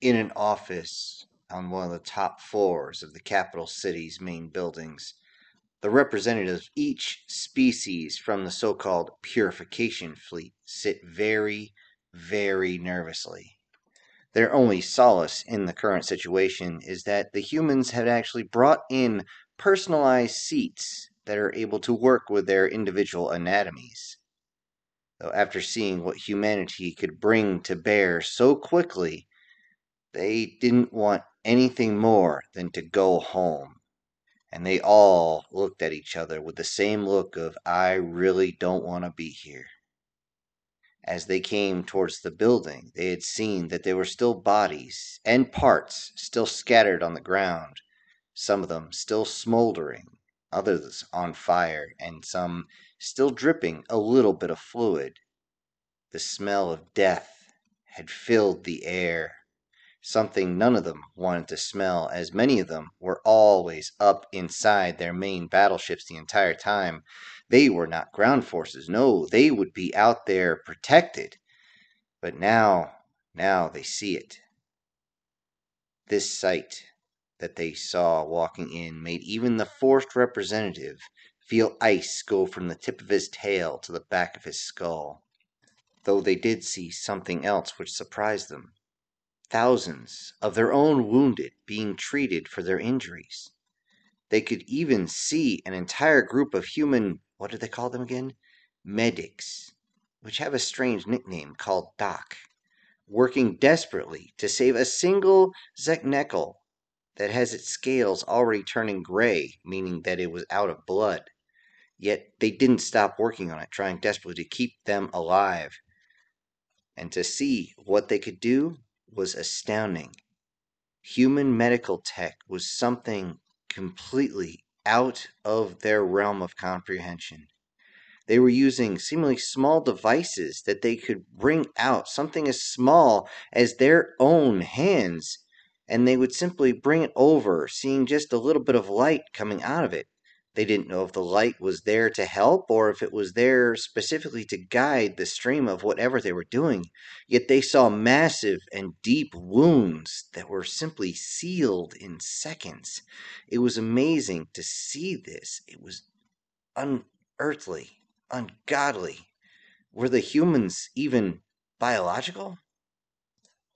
in an office on one of the top floors of the capital city's main buildings. The representatives of each species from the so called purification fleet sit very, very nervously. Their only solace in the current situation is that the humans have actually brought in personalized seats that are able to work with their individual anatomies. Though after seeing what humanity could bring to bear so quickly, they didn't want anything more than to go home. And they all looked at each other with the same look of, I really don't want to be here. As they came towards the building, they had seen that there were still bodies and parts still scattered on the ground, some of them still smoldering, others on fire, and some still dripping a little bit of fluid. The smell of death had filled the air something none of them wanted to smell, as many of them were always up inside their main battleships the entire time. They were not ground forces. No, they would be out there protected. But now, now they see it. This sight that they saw walking in made even the forced representative feel ice go from the tip of his tail to the back of his skull. Though they did see something else which surprised them thousands of their own wounded being treated for their injuries. They could even see an entire group of human, what do they call them again? Medics, which have a strange nickname called Doc, working desperately to save a single Zeknekel that has its scales already turning gray, meaning that it was out of blood. Yet they didn't stop working on it, trying desperately to keep them alive. And to see what they could do was astounding. Human medical tech was something completely out of their realm of comprehension. They were using seemingly small devices that they could bring out, something as small as their own hands, and they would simply bring it over, seeing just a little bit of light coming out of it. They didn't know if the light was there to help or if it was there specifically to guide the stream of whatever they were doing. Yet they saw massive and deep wounds that were simply sealed in seconds. It was amazing to see this. It was unearthly, ungodly. Were the humans even biological?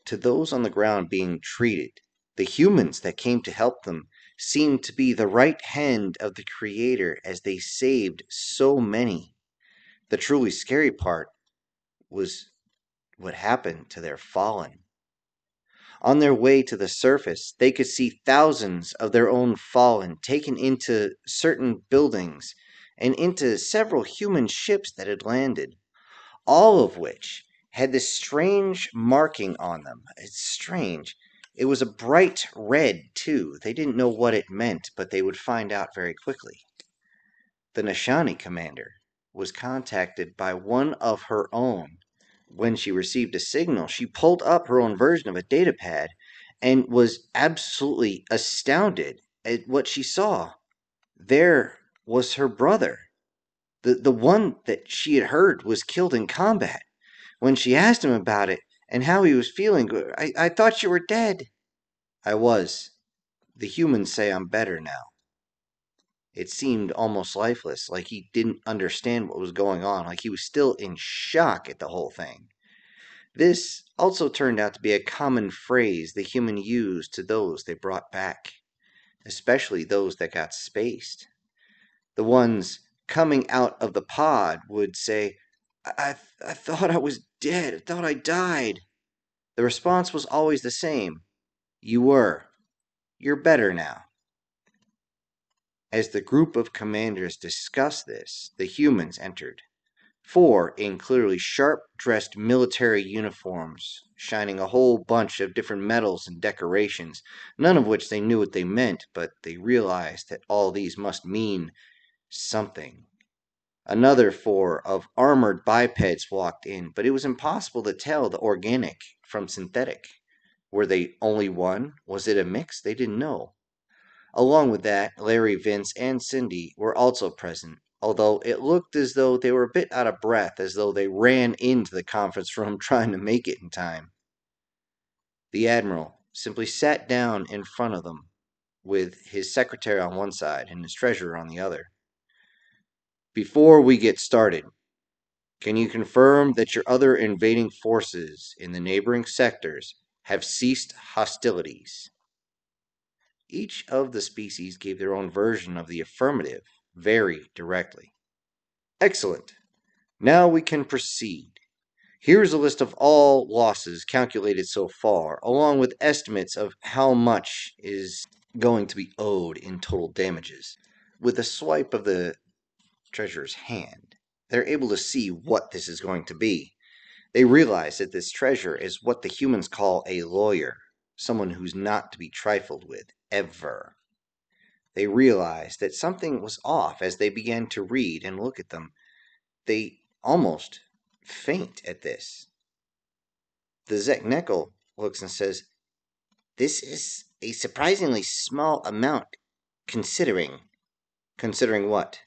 To those on the ground being treated, the humans that came to help them seemed to be the right hand of the Creator as they saved so many. The truly scary part was what happened to their fallen. On their way to the surface, they could see thousands of their own fallen taken into certain buildings and into several human ships that had landed, all of which had this strange marking on them. It's strange. It was a bright red, too. They didn't know what it meant, but they would find out very quickly. The Nashani commander was contacted by one of her own. When she received a signal, she pulled up her own version of a datapad and was absolutely astounded at what she saw. There was her brother. The, the one that she had heard was killed in combat. When she asked him about it, and how he was feeling. I, I thought you were dead. I was. The humans say I'm better now. It seemed almost lifeless, like he didn't understand what was going on, like he was still in shock at the whole thing. This also turned out to be a common phrase the human used to those they brought back, especially those that got spaced. The ones coming out of the pod would say, I, I thought I was dead. I thought I died. The response was always the same You were. You're better now. As the group of commanders discussed this, the humans entered. Four in clearly sharp dressed military uniforms, shining a whole bunch of different medals and decorations, none of which they knew what they meant, but they realized that all these must mean something. Another four of armored bipeds walked in, but it was impossible to tell the organic from synthetic. Were they only one? Was it a mix? They didn't know. Along with that, Larry, Vince, and Cindy were also present, although it looked as though they were a bit out of breath, as though they ran into the conference room trying to make it in time. The Admiral simply sat down in front of them with his secretary on one side and his treasurer on the other. Before we get started, can you confirm that your other invading forces in the neighboring sectors have ceased hostilities? Each of the species gave their own version of the affirmative very directly. Excellent. Now we can proceed. Here's a list of all losses calculated so far, along with estimates of how much is going to be owed in total damages. With a swipe of the treasurer's hand, they're able to see what this is going to be. They realize that this treasure is what the humans call a lawyer, someone who's not to be trifled with, ever. They realize that something was off as they began to read and look at them. They almost faint at this. The Zeknekel looks and says, This is a surprisingly small amount considering. Considering what?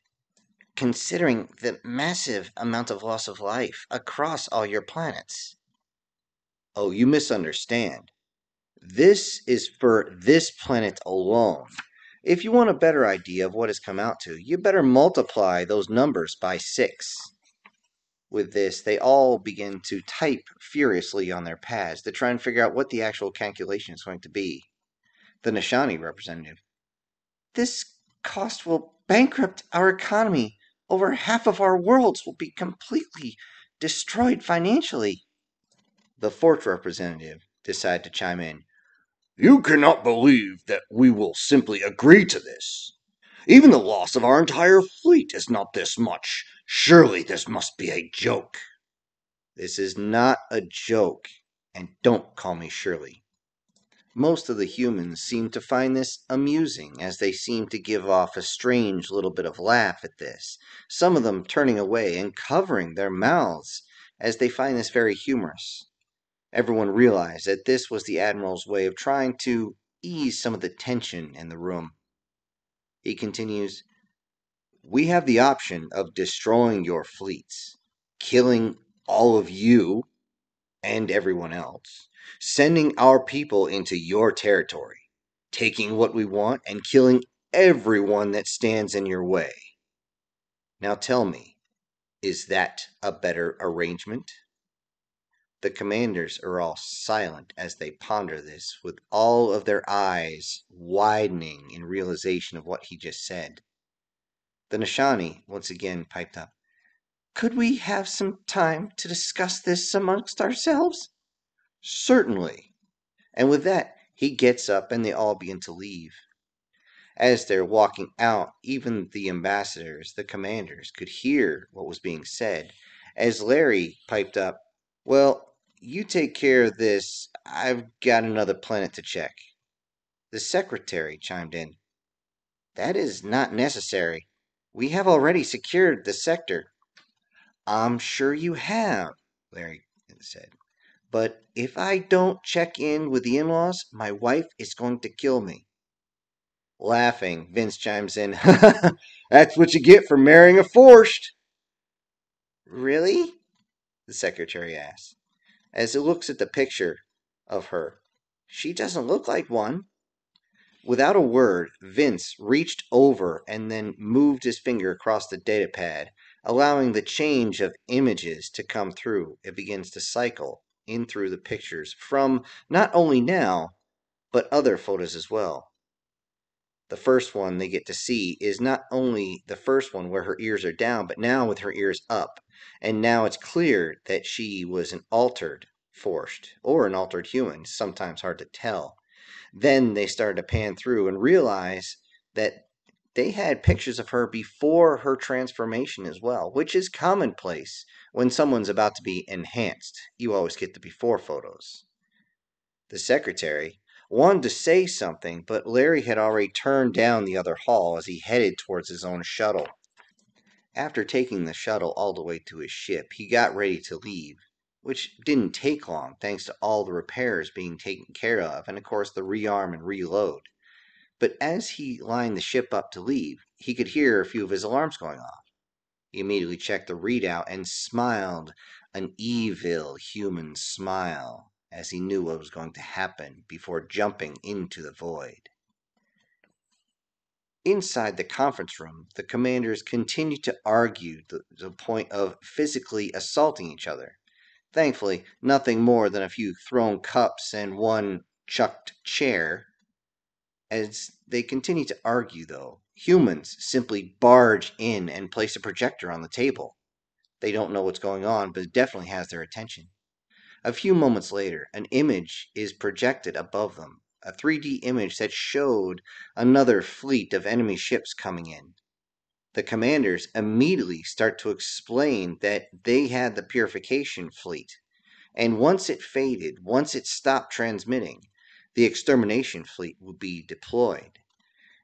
Considering the massive amount of loss of life across all your planets. Oh, you misunderstand. This is for this planet alone. If you want a better idea of what has come out to, you better multiply those numbers by six. With this, they all begin to type furiously on their pads to try and figure out what the actual calculation is going to be the Nishani representative. This cost will bankrupt our economy. Over half of our worlds will be completely destroyed financially. The Fort representative decided to chime in. You cannot believe that we will simply agree to this. Even the loss of our entire fleet is not this much. Surely this must be a joke. This is not a joke, and don't call me Shirley. Most of the humans seem to find this amusing, as they seem to give off a strange little bit of laugh at this, some of them turning away and covering their mouths as they find this very humorous. Everyone realized that this was the Admiral's way of trying to ease some of the tension in the room. He continues, We have the option of destroying your fleets, killing all of you and everyone else, sending our people into your territory, taking what we want, and killing everyone that stands in your way. Now tell me, is that a better arrangement? The commanders are all silent as they ponder this, with all of their eyes widening in realization of what he just said. The Nishani once again piped up. Could we have some time to discuss this amongst ourselves? Certainly. And with that, he gets up and they all begin to leave. As they're walking out, even the ambassadors, the commanders, could hear what was being said. As Larry piped up, Well, you take care of this. I've got another planet to check. The secretary chimed in. That is not necessary. We have already secured the sector. I'm sure you have, Larry said. But if I don't check in with the in laws, my wife is going to kill me. Laughing, Vince chimes in. That's what you get for marrying a forced. Really? The secretary asks. As he looks at the picture of her, she doesn't look like one. Without a word, Vince reached over and then moved his finger across the data pad, allowing the change of images to come through. It begins to cycle in through the pictures from not only now, but other photos as well. The first one they get to see is not only the first one where her ears are down, but now with her ears up. And now it's clear that she was an altered forced or an altered human, sometimes hard to tell. Then they start to pan through and realize that they had pictures of her before her transformation as well, which is commonplace when someone's about to be enhanced. You always get the before photos. The secretary wanted to say something, but Larry had already turned down the other hall as he headed towards his own shuttle. After taking the shuttle all the way to his ship, he got ready to leave, which didn't take long thanks to all the repairs being taken care of and, of course, the rearm and reload. But as he lined the ship up to leave, he could hear a few of his alarms going off. He immediately checked the readout and smiled an evil human smile as he knew what was going to happen before jumping into the void. Inside the conference room, the commanders continued to argue to the point of physically assaulting each other. Thankfully, nothing more than a few thrown cups and one chucked chair. As they continue to argue, though, humans simply barge in and place a projector on the table. They don't know what's going on, but it definitely has their attention. A few moments later, an image is projected above them, a 3D image that showed another fleet of enemy ships coming in. The commanders immediately start to explain that they had the purification fleet. And once it faded, once it stopped transmitting, the extermination fleet would be deployed.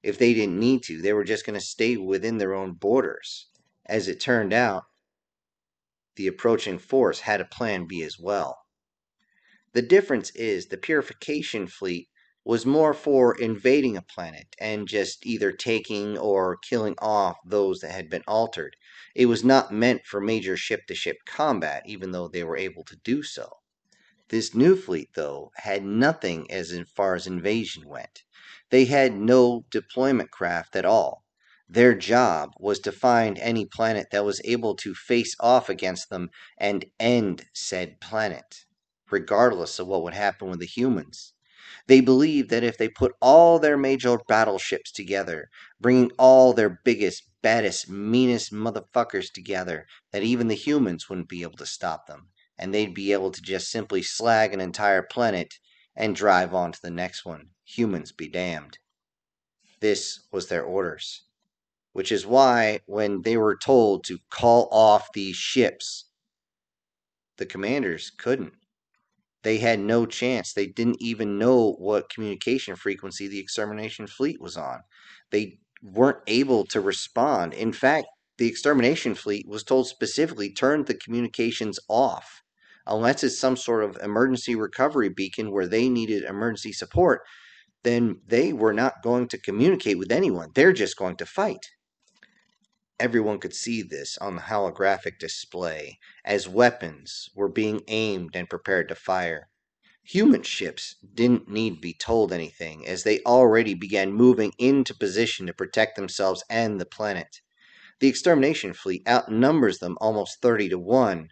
If they didn't need to, they were just going to stay within their own borders. As it turned out, the approaching force had a plan B as well. The difference is the purification fleet was more for invading a planet and just either taking or killing off those that had been altered. It was not meant for major ship to ship combat, even though they were able to do so. This new fleet, though, had nothing as far as invasion went. They had no deployment craft at all. Their job was to find any planet that was able to face off against them and end said planet, regardless of what would happen with the humans. They believed that if they put all their major battleships together, bringing all their biggest, baddest, meanest motherfuckers together, that even the humans wouldn't be able to stop them, and they'd be able to just simply slag an entire planet and drive on to the next one. Humans be damned. This was their orders. Which is why, when they were told to call off these ships, the commanders couldn't they had no chance. They didn't even know what communication frequency the extermination fleet was on. They weren't able to respond. In fact, the extermination fleet was told specifically turn the communications off. Unless it's some sort of emergency recovery beacon where they needed emergency support, then they were not going to communicate with anyone. They're just going to fight. Everyone could see this on the holographic display as weapons were being aimed and prepared to fire. Human ships didn't need to be told anything as they already began moving into position to protect themselves and the planet. The extermination fleet outnumbers them almost 30 to 1.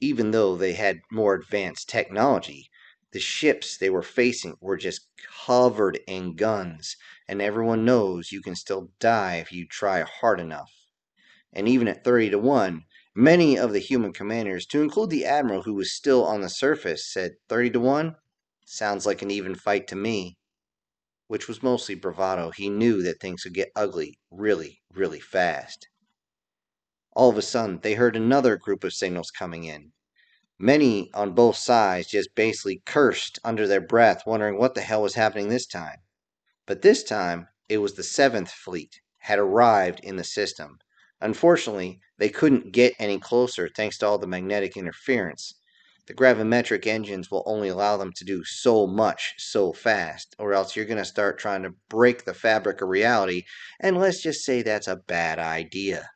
Even though they had more advanced technology, the ships they were facing were just covered in guns, and everyone knows you can still die if you try hard enough. And even at 30 to 1, many of the human commanders, to include the admiral who was still on the surface, said 30 to 1 sounds like an even fight to me. Which was mostly bravado. He knew that things would get ugly really, really fast. All of a sudden, they heard another group of signals coming in. Many on both sides just basically cursed under their breath, wondering what the hell was happening this time. But this time, it was the 7th Fleet had arrived in the system. Unfortunately, they couldn't get any closer thanks to all the magnetic interference. The gravimetric engines will only allow them to do so much so fast, or else you're going to start trying to break the fabric of reality, and let's just say that's a bad idea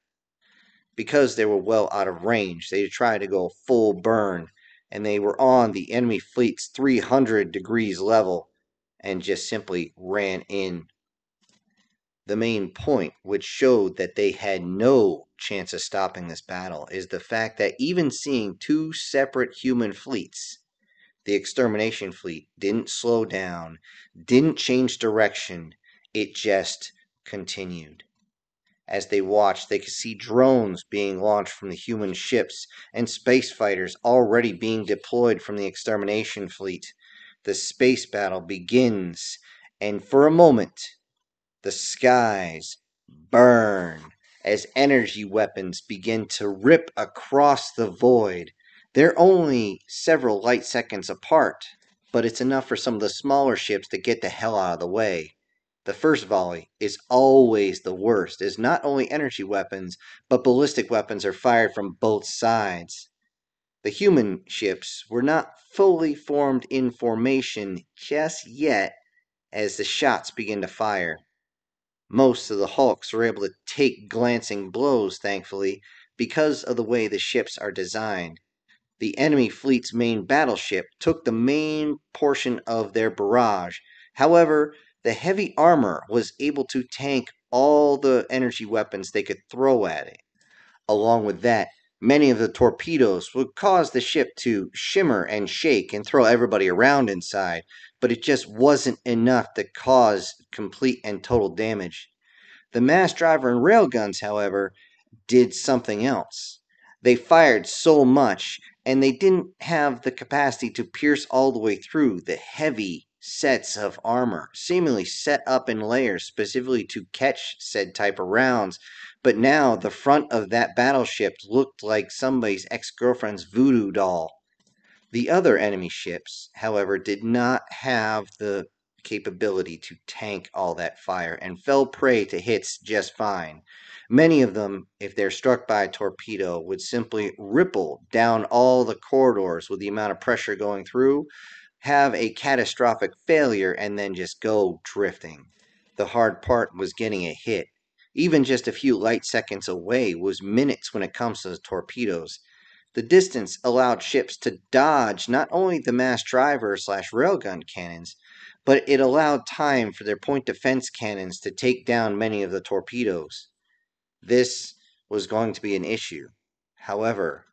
because they were well out of range, they tried to go full burn, and they were on the enemy fleet's 300 degrees level and just simply ran in. The main point, which showed that they had no chance of stopping this battle, is the fact that even seeing two separate human fleets, the extermination fleet didn't slow down, didn't change direction, it just continued. As they watched, they could see drones being launched from the human ships and space fighters already being deployed from the extermination fleet. The space battle begins, and for a moment, the skies burn as energy weapons begin to rip across the void. They're only several light seconds apart, but it's enough for some of the smaller ships to get the hell out of the way. The first volley is always the worst, as not only energy weapons, but ballistic weapons are fired from both sides. The human ships were not fully formed in formation just yet as the shots begin to fire. Most of the hulks were able to take glancing blows, thankfully, because of the way the ships are designed. the enemy fleet's main battleship took the main portion of their barrage. However, the heavy armor was able to tank all the energy weapons they could throw at it. Along with that, many of the torpedoes would cause the ship to shimmer and shake and throw everybody around inside, but it just wasn't enough to cause complete and total damage. The mass driver and railguns, however, did something else. They fired so much, and they didn't have the capacity to pierce all the way through the heavy sets of armor, seemingly set up in layers specifically to catch said type of rounds. But now the front of that battleship looked like somebody's ex girlfriend's voodoo doll. The other enemy ships, however, did not have the capability to tank all that fire and fell prey to hits just fine. Many of them, if they're struck by a torpedo, would simply ripple down all the corridors with the amount of pressure going through, have a catastrophic failure, and then just go drifting. The hard part was getting a hit. Even just a few light seconds away was minutes when it comes to torpedoes. The distance allowed ships to dodge not only the mass driver slash railgun cannons, but it allowed time for their point defense cannons to take down many of the torpedoes. This was going to be an issue. However,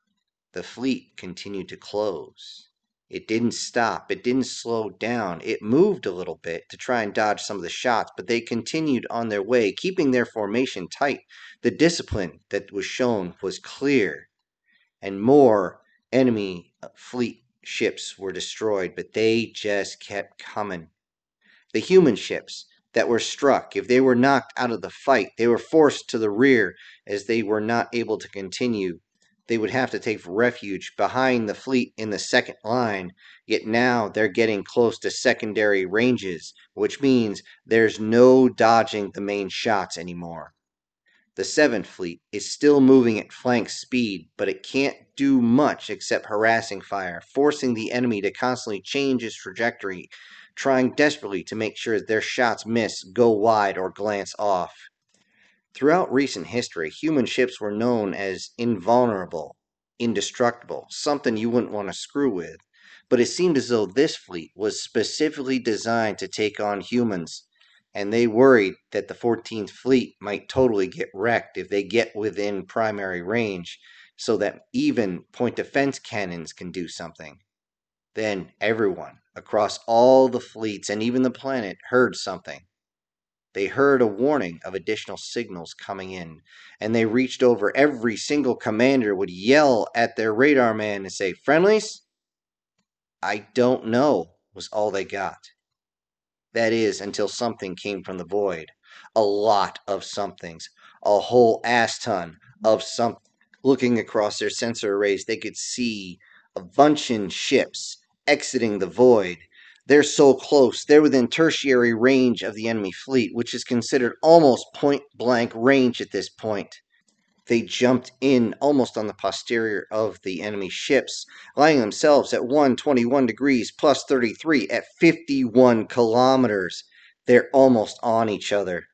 the fleet continued to close. It didn't stop, it didn't slow down. It moved a little bit to try and dodge some of the shots, but they continued on their way, keeping their formation tight. The discipline that was shown was clear and more enemy uh, fleet ships were destroyed, but they just kept coming. The human ships that were struck, if they were knocked out of the fight, they were forced to the rear as they were not able to continue. They would have to take refuge behind the fleet in the second line, yet now they're getting close to secondary ranges, which means there's no dodging the main shots anymore. The 7th Fleet is still moving at flank speed, but it can't do much except harassing fire, forcing the enemy to constantly change its trajectory, trying desperately to make sure their shots miss, go wide, or glance off. Throughout recent history, human ships were known as invulnerable, indestructible, something you wouldn't want to screw with. But it seemed as though this fleet was specifically designed to take on humans and they worried that the 14th Fleet might totally get wrecked if they get within primary range, so that even point defense cannons can do something. Then everyone, across all the fleets and even the planet, heard something. They heard a warning of additional signals coming in, and they reached over. Every single commander would yell at their radar man and say, Friendlies? I don't know, was all they got. That is, until something came from the void. A lot of somethings. A whole ass ton of something. Looking across their sensor arrays, they could see a bunch of ships exiting the void. They're so close, they're within tertiary range of the enemy fleet, which is considered almost point blank range at this point they jumped in almost on the posterior of the enemy ships, lying themselves at 121 degrees plus 33 at 51 kilometers. They're almost on each other.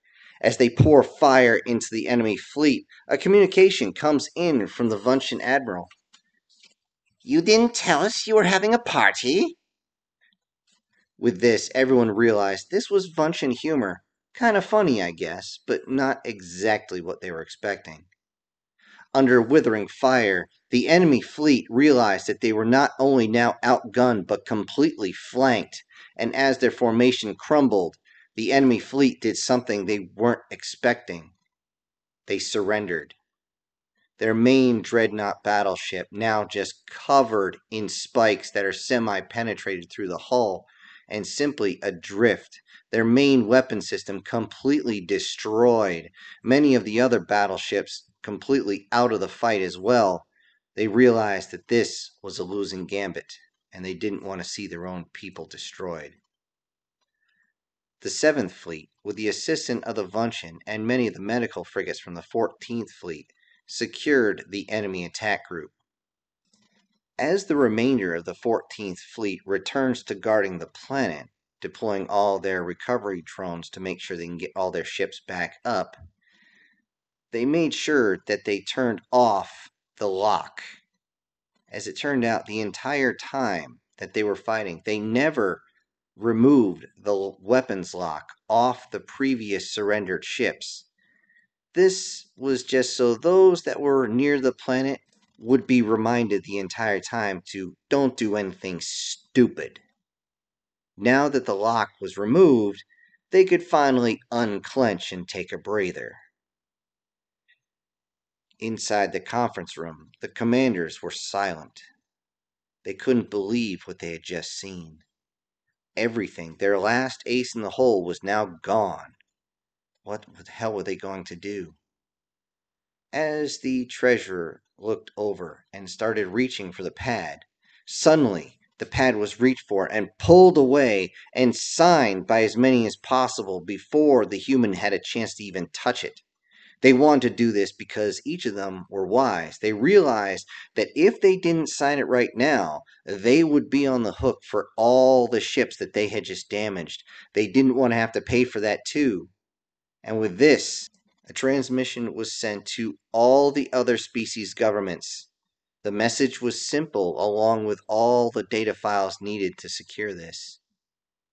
As they pour fire into the enemy fleet, a communication comes in from the Vuntian admiral. You didn't tell us you were having a party? With this, everyone realized this was Vuntian humor. Kind of funny, I guess, but not exactly what they were expecting under withering fire, the enemy fleet realized that they were not only now outgunned but completely flanked, and as their formation crumbled, the enemy fleet did something they weren't expecting. They surrendered. Their main dreadnought battleship, now just covered in spikes that are semi penetrated through the hull and simply adrift, their main weapon system completely destroyed. Many of the other battleships completely out of the fight as well, they realized that this was a losing gambit and they didn't want to see their own people destroyed. The 7th Fleet, with the assistance of the Vuntian and many of the medical frigates from the 14th Fleet, secured the enemy attack group. As the remainder of the 14th Fleet returns to guarding the planet, deploying all their recovery drones to make sure they can get all their ships back up, they made sure that they turned off the lock. As it turned out, the entire time that they were fighting, they never removed the weapons lock off the previous surrendered ships. This was just so those that were near the planet would be reminded the entire time to don't do anything stupid. Now that the lock was removed, they could finally unclench and take a breather. Inside the conference room, the commanders were silent. They couldn't believe what they had just seen. Everything, their last ace in the hole, was now gone. What the hell were they going to do? As the treasurer looked over and started reaching for the pad, suddenly the pad was reached for and pulled away and signed by as many as possible before the human had a chance to even touch it. They wanted to do this because each of them were wise. They realized that if they didn't sign it right now, they would be on the hook for all the ships that they had just damaged. They didn't want to have to pay for that too. And with this, a transmission was sent to all the other species governments. The message was simple, along with all the data files needed to secure this.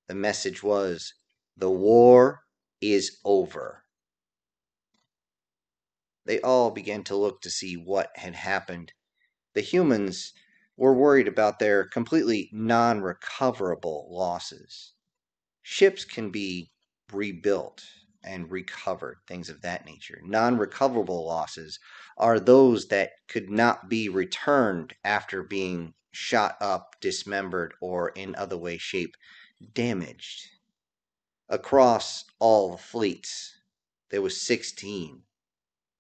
The message was The war is over they all began to look to see what had happened. The humans were worried about their completely non recoverable losses. Ships can be rebuilt and recovered, things of that nature. Non recoverable losses are those that could not be returned after being shot up, dismembered, or in other way, shape damaged. Across all the fleets, there was 16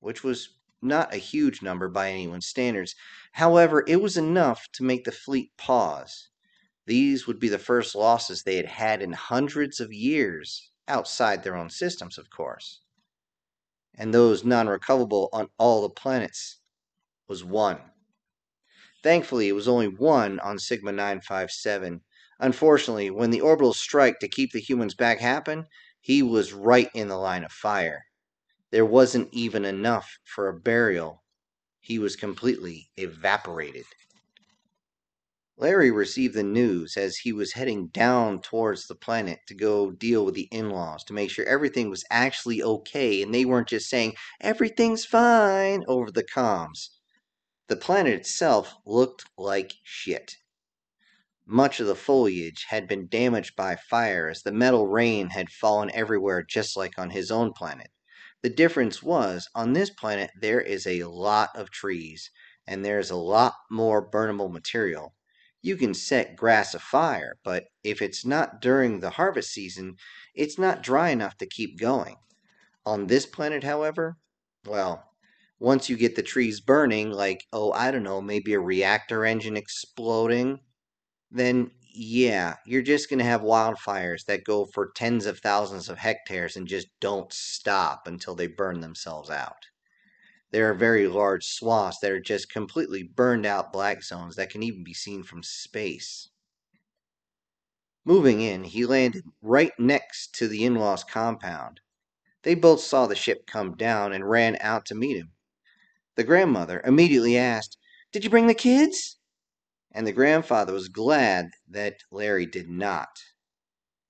which was not a huge number by anyone's standards. However, it was enough to make the fleet pause. These would be the first losses they had had in hundreds of years, outside their own systems, of course. And those non recoverable on all the planets was one. Thankfully, it was only one on Sigma 957. Unfortunately, when the orbital strike to keep the humans back happened, he was right in the line of fire. There wasn't even enough for a burial. He was completely evaporated. Larry received the news as he was heading down towards the planet to go deal with the in laws to make sure everything was actually okay and they weren't just saying, everything's fine over the comms. The planet itself looked like shit. Much of the foliage had been damaged by fire as the metal rain had fallen everywhere, just like on his own planet. The difference was on this planet, there is a lot of trees and there's a lot more burnable material. You can set grass afire, but if it's not during the harvest season, it's not dry enough to keep going. On this planet, however, well, once you get the trees burning, like, oh, I don't know, maybe a reactor engine exploding, then yeah, you're just going to have wildfires that go for tens of thousands of hectares and just don't stop until they burn themselves out. There are very large swaths that are just completely burned out black zones that can even be seen from space. Moving in, he landed right next to the in law's compound. They both saw the ship come down and ran out to meet him. The grandmother immediately asked, Did you bring the kids? and the grandfather was glad that Larry did not.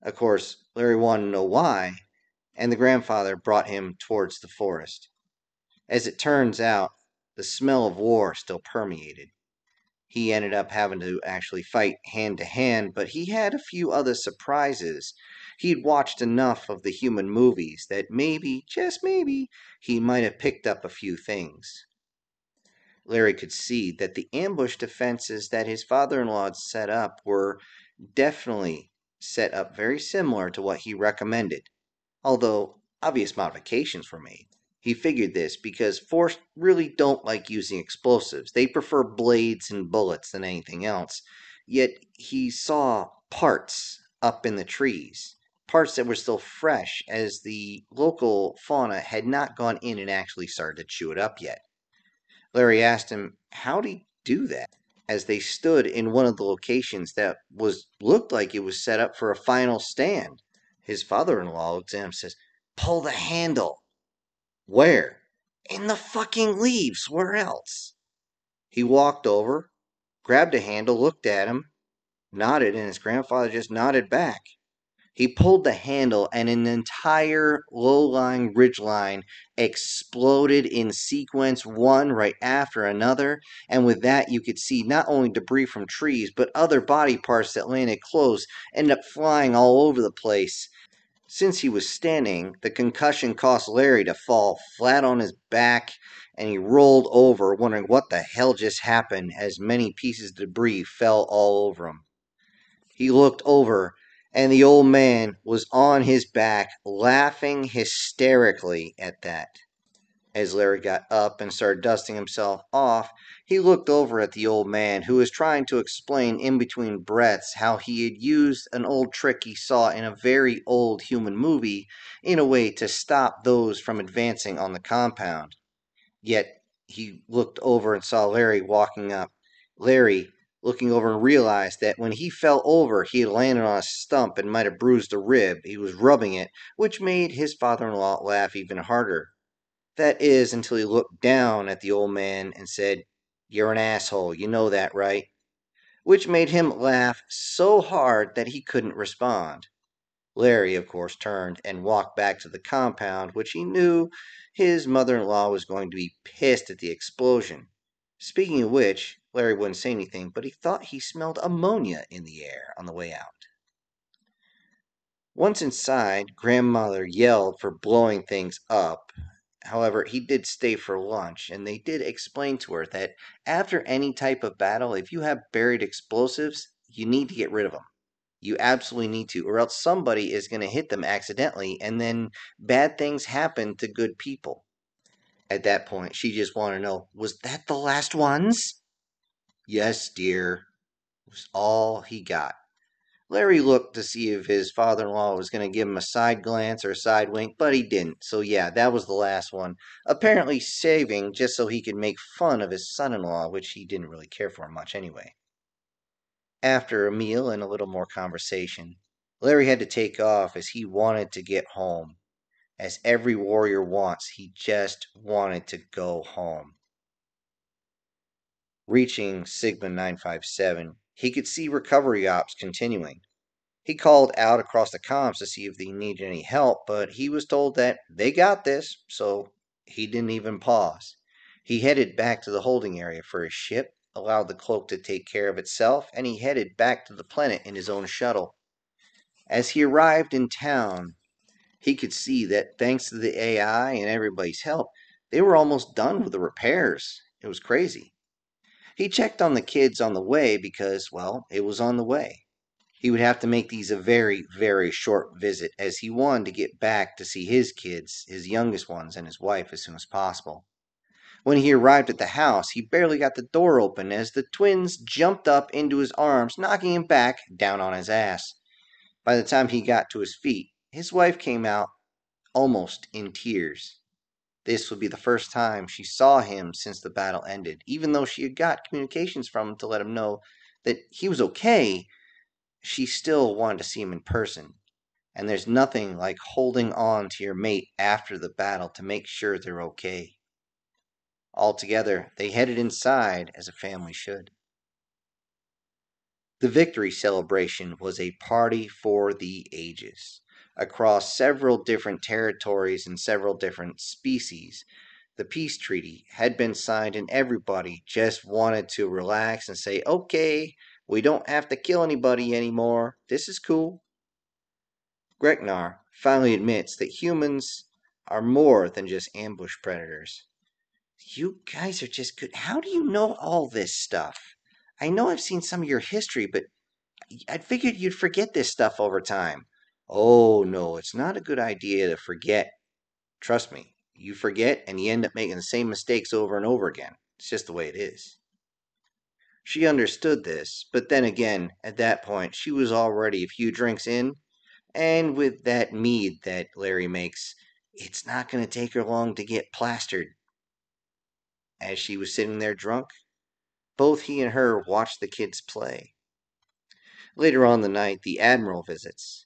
Of course, Larry wanted to know why, and the grandfather brought him towards the forest. As it turns out, the smell of war still permeated. He ended up having to actually fight hand to hand, but he had a few other surprises. He'd watched enough of the human movies that maybe, just maybe, he might have picked up a few things. Larry could see that the ambush defenses that his father in law had set up were definitely set up very similar to what he recommended, although obvious modifications were made. He figured this because Force really don't like using explosives. They prefer blades and bullets than anything else. Yet he saw parts up in the trees, parts that were still fresh, as the local fauna had not gone in and actually started to chew it up yet. Larry asked him, How'd he do that? As they stood in one of the locations that was looked like it was set up for a final stand. His father in law looks at him and says, Pull the handle. Where? In the fucking leaves. Where else? He walked over, grabbed a handle, looked at him, nodded, and his grandfather just nodded back. He pulled the handle, and an entire low lying ridgeline exploded in sequence, one right after another. And with that, you could see not only debris from trees, but other body parts that landed close, ended up flying all over the place. Since he was standing, the concussion caused Larry to fall flat on his back, and he rolled over, wondering what the hell just happened as many pieces of debris fell all over him. He looked over and the old man was on his back, laughing hysterically at that. As Larry got up and started dusting himself off, he looked over at the old man, who was trying to explain in between breaths how he had used an old trick he saw in a very old human movie in a way to stop those from advancing on the compound. Yet he looked over and saw Larry walking up. Larry, looking over and realized that when he fell over, he had landed on a stump and might have bruised a rib. He was rubbing it, which made his father in law laugh even harder. That is, until he looked down at the old man and said, You're an asshole, you know that, right? Which made him laugh so hard that he couldn't respond. Larry, of course, turned and walked back to the compound, which he knew his mother in law was going to be pissed at the explosion. Speaking of which, Larry wouldn't say anything, but he thought he smelled ammonia in the air on the way out. Once inside, Grandmother yelled for blowing things up. However, he did stay for lunch, and they did explain to her that after any type of battle, if you have buried explosives, you need to get rid of them. You absolutely need to, or else somebody is going to hit them accidentally, and then bad things happen to good people. At that point, she just wanted to know was that the last ones? Yes, dear, was all he got. Larry looked to see if his father in law was going to give him a side glance or a side wink, but he didn't. So, yeah, that was the last one. Apparently, saving just so he could make fun of his son in law, which he didn't really care for much anyway. After a meal and a little more conversation, Larry had to take off as he wanted to get home as every warrior wants. He just wanted to go home. Reaching Sigma 957, he could see recovery ops continuing. He called out across the comms to see if they needed any help, but he was told that they got this, so he didn't even pause. He headed back to the holding area for his ship, allowed the cloak to take care of itself, and he headed back to the planet in his own shuttle. As he arrived in town, he could see that thanks to the AI and everybody's help, they were almost done with the repairs. It was crazy. He checked on the kids on the way because, well, it was on the way. He would have to make these a very, very short visit as he wanted to get back to see his kids, his youngest ones, and his wife as soon as possible. When he arrived at the house, he barely got the door open as the twins jumped up into his arms, knocking him back down on his ass. By the time he got to his feet, his wife came out almost in tears. This would be the first time she saw him since the battle ended, even though she had got communications from him to let him know that he was okay. She still wanted to see him in person. And there's nothing like holding on to your mate after the battle to make sure they're okay. Altogether, they headed inside as a family should. The victory celebration was a party for the ages across several different territories and several different species. The peace treaty had been signed, and everybody just wanted to relax and say, okay, we don't have to kill anybody anymore. This is cool. Greknar finally admits that humans are more than just ambush predators. You guys are just good. How do you know all this stuff? I know I've seen some of your history, but I figured you'd forget this stuff over time. Oh, no, it's not a good idea to forget. Trust me, you forget and you end up making the same mistakes over and over again. It's just the way it is. She understood this, but then again, at that point, she was already a few drinks in, and with that mead that Larry makes, it's not going to take her long to get plastered. As she was sitting there drunk, both he and her watched the kids play. Later on the night, the Admiral visits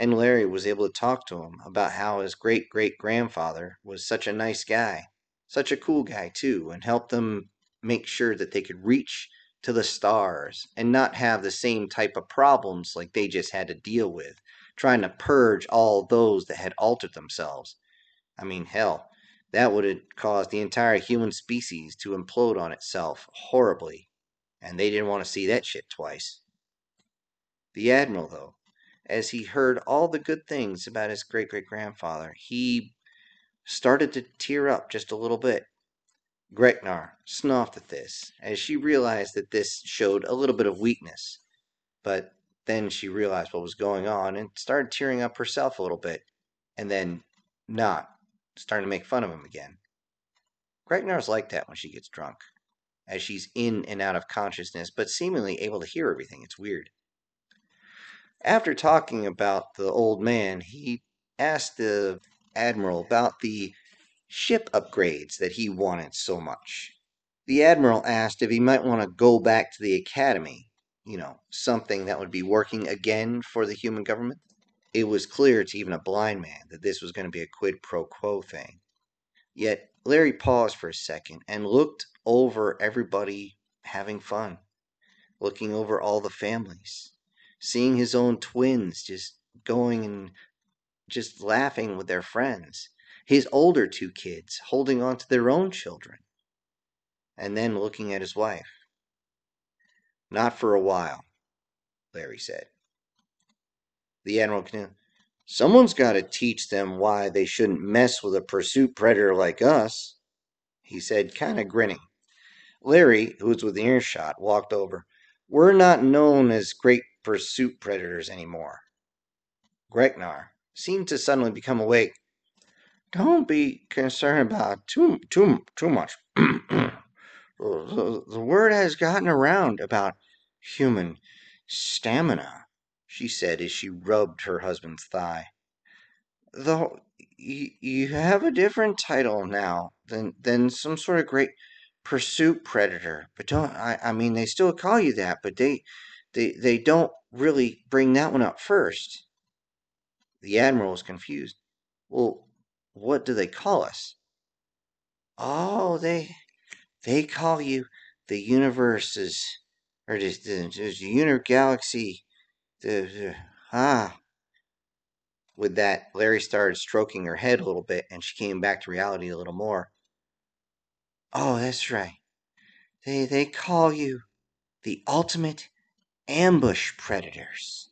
and Larry was able to talk to him about how his great great grandfather was such a nice guy, such a cool guy too, and helped them make sure that they could reach to the stars and not have the same type of problems like they just had to deal with, trying to purge all those that had altered themselves. I mean, hell, that would have caused the entire human species to implode on itself horribly, and they didn't want to see that shit twice. The Admiral, though, as he heard all the good things about his great great grandfather, he started to tear up just a little bit. Greknar scoffed at this, as she realized that this showed a little bit of weakness. But then she realized what was going on and started tearing up herself a little bit, and then not, starting to make fun of him again. Greknar's like that when she gets drunk, as she's in and out of consciousness, but seemingly able to hear everything. It's weird. After talking about the old man, he asked the admiral about the ship upgrades that he wanted so much. The admiral asked if he might want to go back to the academy, you know, something that would be working again for the human government. It was clear to even a blind man that this was going to be a quid pro quo thing. Yet Larry paused for a second and looked over everybody having fun, looking over all the families, seeing his own twins just going and just laughing with their friends, his older two kids holding on to their own children, and then looking at his wife. Not for a while, Larry said. The Admiral continued, Someone's got to teach them why they shouldn't mess with a pursuit predator like us, he said, kind of grinning. Larry, who was within earshot, walked over. We're not known as great pursuit predators anymore. Greknar seemed to suddenly become awake. Don't be concerned about too too too much. the, the word has gotten around about human stamina, she said as she rubbed her husband's thigh. Though you, you have a different title now than than some sort of great pursuit predator, but don't I, I mean they still call you that, but they they they don't really bring that one up first. The admiral was confused. Well, what do they call us? Oh, they they call you the universes or the the, the universe galaxy. The, the ah. With that, Larry started stroking her head a little bit, and she came back to reality a little more. Oh, that's right. They they call you the ultimate ambush predators.